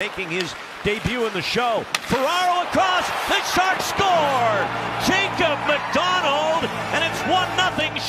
making his debut in the show. Ferraro across, the Sharks score! Jacob McDonald, and it's 1 0 Sharks.